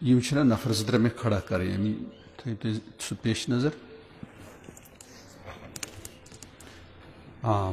यम छना नफर जरा में खड़ा कर यमी थी तो सह पेश नज़र हाँ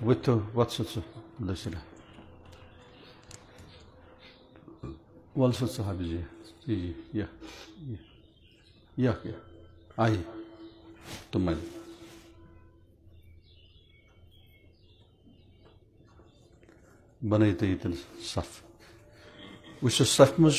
with what's it लसिला वल्स साहब जी जी जी या या क्या आई तुम बन तो ये सफ वो सफ मज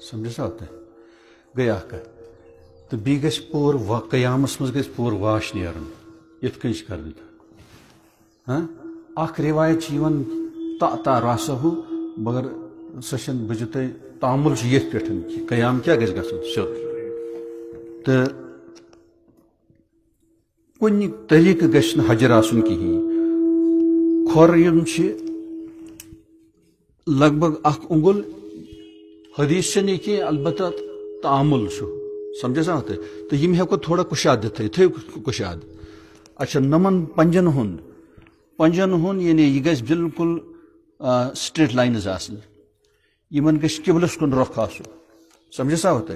समझ सा होता गई अख तो बी ग पूर मज ग पूर वाश नेरन इत कन कर हाँ? रिवायत ता ता रासहु मगर सह बुझ तुम तामुल ये पे कयाम क्या तो कुन तरीक गज हजर आसन कहें लगभग अख उंगुल हदीस से नहीं कि अलबत् तामुल समझे सा तो? यम हेको थोड़ा कुशाद थे थे कुशाद अच्छा नमन पंजन हुन। पंजन हुन, यानी यह गज बिल्कुल स्ट्रेट लाइन आमन गस किबलस कुन रुख आस समझे सा होता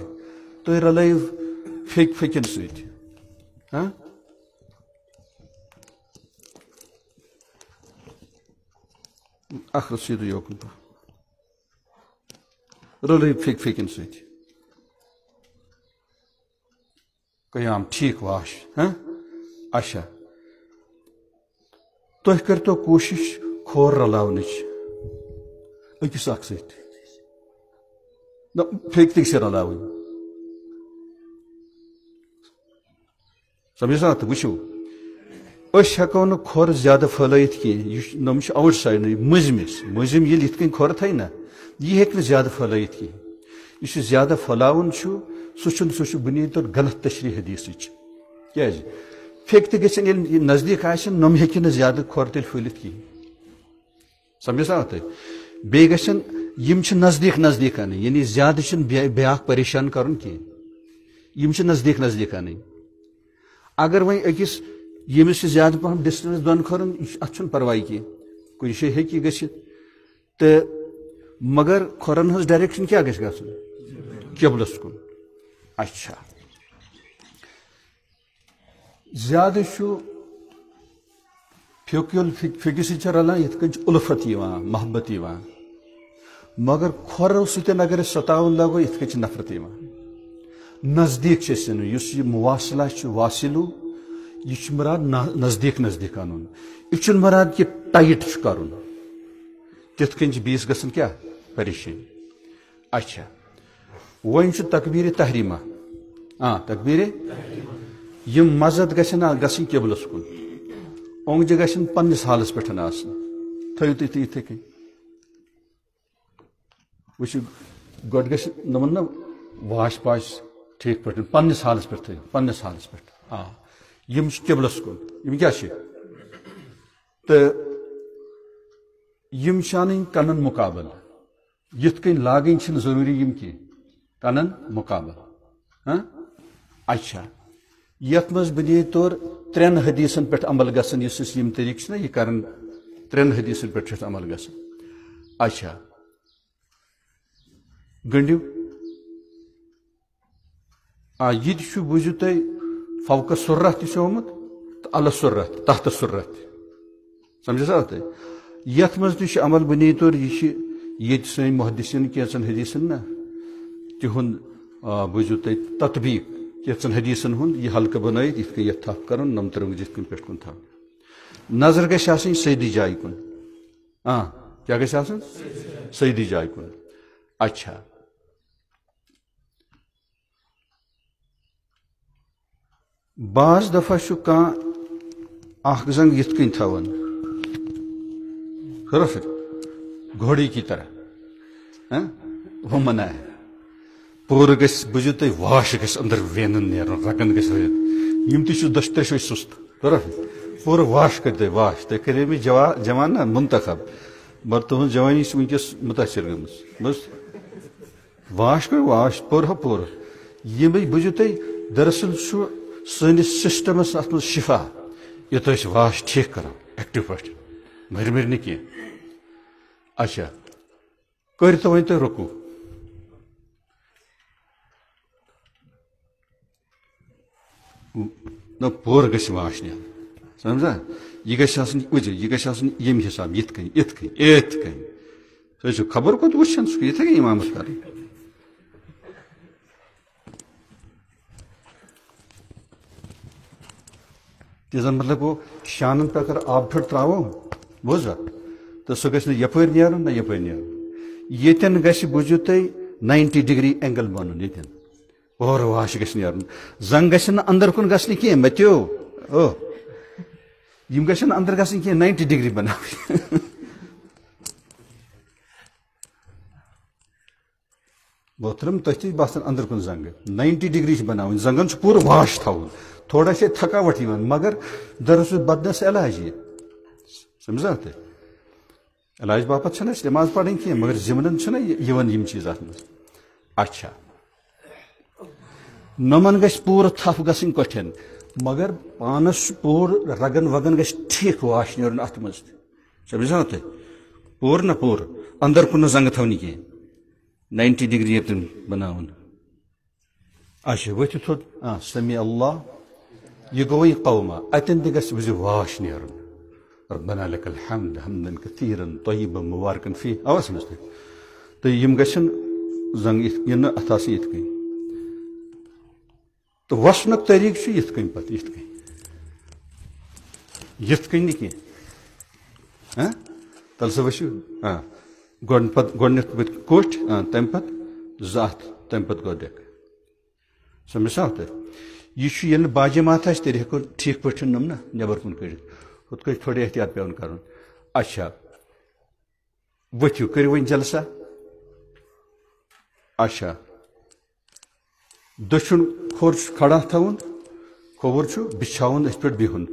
तुम रलैव फेक फेकन सत हाँ? सीधु योकुन रल फिक फिकन सयाम ठीक वाश अच्छा। तुह कर तो कोशिश खोर रलावन अकिस अख सत फेक तक रलावन समझ सा तो वो हेको खोर ज़्यादा फैलित कह नम आउट साइड मजमिस मजम ये खोर थी ना यह हे ज़्यादा फैलित कह ज़्यादा फैलावन सह बुनियादी तौर गलत तशरी हदीस क्या फेक तो गन नज़दीक आ नम हे ज़्यादा खोर तेल फैलित कह समझ सा बे गन नज़दीक नज़दीक अन यानी ज़्यादा ब्या परेशान कर नज़दीक नज़दीक अन अगर वह अकिस यमिस ज़्यादा पहम डिस्टेंस दोन खोरन अत परवाह कह कुछ शे हे तो मगर खोरन हज डायरेक्शन क्या गस किबलस कुन अच्छा। ज़्यादा फ्योक्युल फिकिस रलान ये उल्फत महब्बत मगर खोरो सतन अगर सतावन लगो ये नफरत नज़दीक मुवासला वासिलू यह मुराद नज़दीक नज़दीक अन यह मुराद कि टाइट कर बीस गसन क्या? परेशान। अच्छा। वन तकबीर तहरीमा। हाँ तकबीर? यम मजद गसन किबलस कुन ओंगज गसन पन्नस हालस पे थो तुम इथे कन वो गोड गस नमन ना, वाश पाश ठीक पे पन्नस हालस पे थो पन्नस हालस पे हाँ। यम किबलस कुन यम क्या तो यम शान कनन मुकाबल यथ कन लागन ज़रूरी कह अच्छा यथ मज बुनियादी तौर त्रेन हदीसन पे अमल गसन यम तरीक ना यह कर त्रेन हदीसन पे अमल गसन अच्छा गंडिव आ यह बूझू तुम फवक सुर्रत तोमुत तो अल सुर्रत तहत सुर्रत समझ सा यथ मज अमल बुनियादी तौर यह ये सन मुहदिसन कैसन हदीसन ना तिहुन बूझू तुम तत्बीक कैसन हदीसन हुन यह हल्क बन ये ये थप कर नम तरंग जित पे कुन था नज़र गि सदी जाय कुन हाँ क्या गि सदी जाय कुन अच्छा बाज दफ़ा कह जंग ये थवन फिर घोड़ी की तरह हाँ? वो मना है पूर बुझु तुम वाश गस अंदर वेन नेर रगन गस यम तश सुस्त तरफ़ पूर वाश कर वाश तुम करे मे जवान ना मुंतखब मगर तुम जवानी वनकस मुतासर गम बस वाश कर वाश पुर पुर यम बुझु तुम दरअसल सनिस सिस्टमस अत शिफा युत वाश ठीक कर एक्टिव पे मर मर नी अच्छा कर तो वन तुम रुकू न पूर गश वाश समझा यह गुज यह गम हिसाब ये कन इत कन इत कन सो खबर कोत वुचान सह इथे कन इमामत कर तेजन मतलब गो शानन पे अगर आब फिट त्रो बोझा तो सह गि यपर नेर ना यपर नेर ये गुजु नाइन्टी डिग्री एंगल बन ये और वाश गि जंग गि अंदर कुन गि मत्यो ओ यम अंदर कह नाइन्टी डिग्री बना मोहतरम तुम बसान अंदर कुन जंग नाइन्टी डिग्री बना जंगन पूर वाश थवन थोड़ा से थकावट मगर दरअसल बदनस इलाज ये समझा तुम इलाज बापत नमाज़ पढ़ कह मगर जिमन यम चीज़ अत अच्छा. नमन गस पूर थप गन कठिन, मगर पानस पूर रगन वगन गस ठीक वाश नुन अत मज समझा तुम पूर ना पूर, अंदर कुन जंग थवनी कह नाइन्टी डिग्री बनावन. अच्छा वो थोद समी अल्लाह यह गो वही कौमा अतन तह गज वाश नुन रबना लकल हमद हमदन कथीरन तय्यबन मुबारकन फ़ी आवास मज तो यम गन जंग इन अत इत कन तो वसन तरीक यथ कन पे यथ कन यथ कन कह तल सा वसु गोट कोठ तम पे जत तम पे गो डेक समझा तो यह बाजमात तेल हेको ठीक पे नम ना नबर कुन कर हुत थोड़ा एहतियात पे कर अच्छा वथ्यू कर वन जलसा अच्छा दक्षिण खोर खड़ा थवन खोबर बिछावन अथ पे बिहुन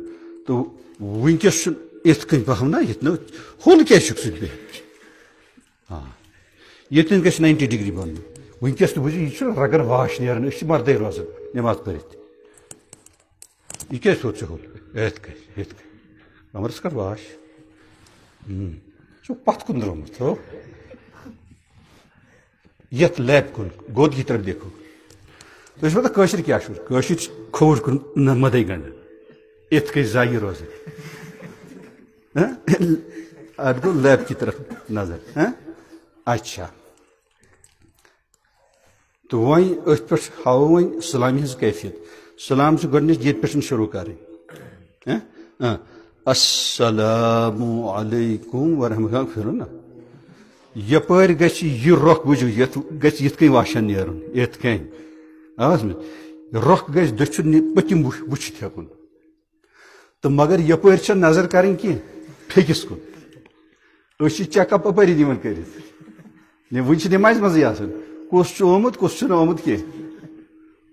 तो वनकस इत कन पहम ना ये हुन क्या सह हाँ ये गि नाइन्टी डिग्री बन वनकस तो बुझे यह रगर वाश नान मर्दे रोजान नमाज़ पर एत कर कमरस कर वाश। सो पथ कुन द्रोमुत हो यथ लैब कुन, गोद की तरफ़ देखो। तुम पता कशर क्या कशर खोज कुन मदे गंड इत जाय रोज। अब गो लैब की तरफ़ नज़र अच्छा। तो वह अथ पे वन सलाम हज कैफियत। सलाम गडन ये पे शुरू कर। असलकुम वरहमत फिर ना यपर गि रोख बुझू ये गि वाशन नेरन ये कन आवाज़ में, रोख गज दचुन पतिम वुचित हेकुन तो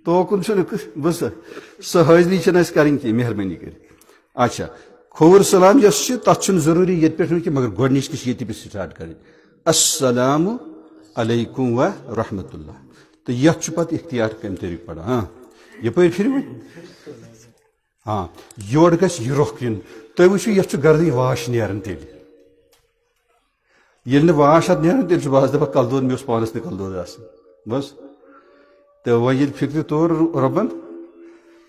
मगर यपर नज़र करें कह फेकिस कुन चेकअप अपरी दिवन कर वन नमाज़ मज़े कुस ओमुत कुस ओमुत कह तोकुन बस सह हाजनी करें कह मेहरबानी कर अच्छा खोर सलाम यस तथ ज़रूरी ये पे मगर गोडनिश ये पे स्टार्ट करें असलाम अलैकुम व रहमतुल्लाह तो यह पे इख्तियार कम तरीक पड़ा हाँ यप फिर वो हाँ योर ग रुख इन तुम वो ये गर्द वाश नान तेल ये वाश अत नान तेल बस दपा कलदोद मे पानस न कलदोद बस तो वह ये फ़िक्र तौर रबन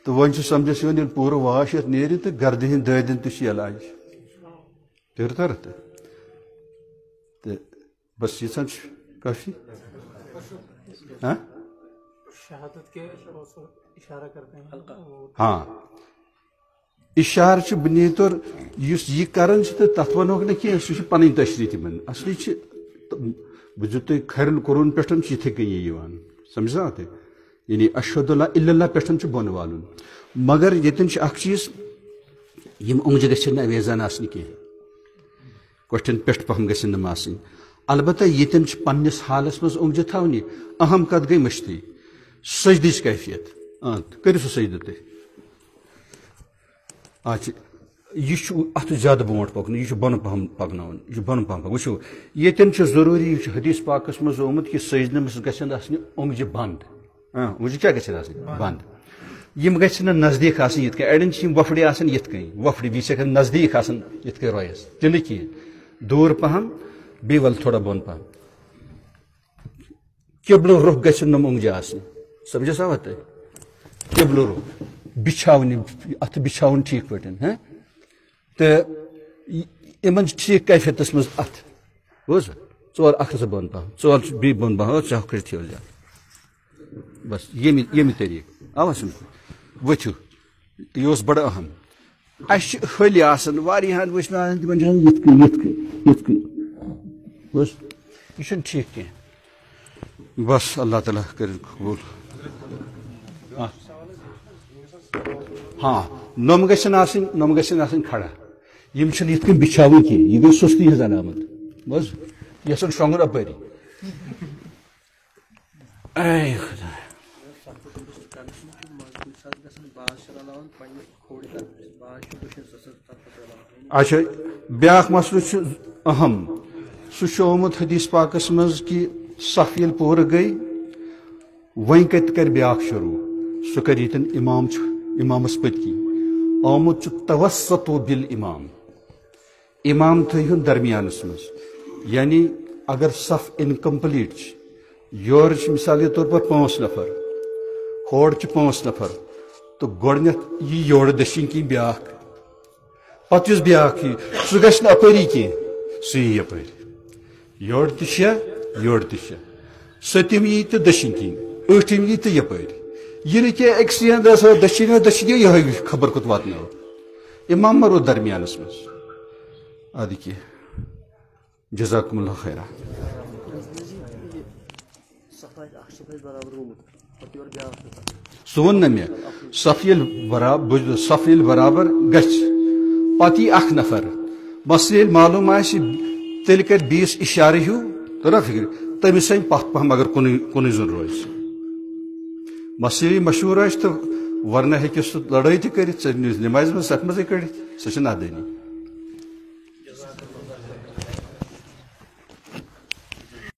तो वन समझस पूर वाश ये नीर तो गर्द हंद ददन तलाज तर तर तो बस ये काफ़ी हाँ शहादत के इशारा करते हैं हाँ इशार बुनियादी तौर यह कर तथ वनोक न कह सह पन तशरी तमन असली बुझु तुम खरन कुरुन पे समझा तुम यानी अशदुल्ला इल्ला पे बोन वाल। मगर ये चीज़ गन अवेजान आसन कह कठन पे पहम गम अलबत् ये पन्नस हालस थवनी अहम कत गई मश्ती। सजदिच कैफियत। सह सजद तुम अच्छा यह बोट पकन यह पहम पकन यह बन पहम वो ये ज़रूरी हदीस पाकस मज ओमुत कि सजनमस गन उंगज बंद। उंगज क्या गन बंद। यम गि ये अड़न वफड़ आन ये वफड़ बी नज़दीक आन ये रोयस तिल कह दूर पहम बे वल थोड़ा बोन पहम। किबल रुख गम उंगज आन समझ सावा किबल रुख। बिछावन अत बिछावन ठीक पे तो इन ठीक कैफियत मज अत। बोझ चोर अख बोन पहम बी बोन पहम चह कर बस ये ये तरीक आवा सुन। वथु यह बड़ अहम। अस हल आहान वचन तम यह ठीक कह बस अल्लाह ताला कर कबूल। हाँ। नम गम नम गम खड़ा। यम ये बिछावन कह यह गई सुस्ती हज अनामत बस यह शोंगन अपरी खुदा। अच्छा ब्या मसल अहम सह हदीस पाकस मज कि सफ ये पूर गई वन कत कर ब्या शुरू सह कर इमाम इमामस पत्की आमुत तवसतो बिल इमाम इमाम थन दरमियानस मज यानी अगर सफ इनकम्प्लीट योर मिसाल के तौर पर पाँच नफर होड़ पाँच नफर तो गोडनेथ यी योर दशिन की ब्या पत ब्या सह ग अपरी कह सह यी यप योर तशे योर तशे सतम यी तो दशिन किन अठम यी तो यप यह कह अक्स दशिन दशिन यह खबर कुत वात इमाम रो दरमियानस मज अद कह जजाकुमुल्ला खैरा सह वो मे सफ बराबर सफ बराबर गत अख नफर मसल मालूम तेल कर बीस इशारे हूँ तो फ़िक्र तमिस पत पहम अगर कुन कुन जुन रोज मसल मशहूर तो वरना हे सह लड़ाई तक नमाज़ मज सत मज़े कड़ सह नादानी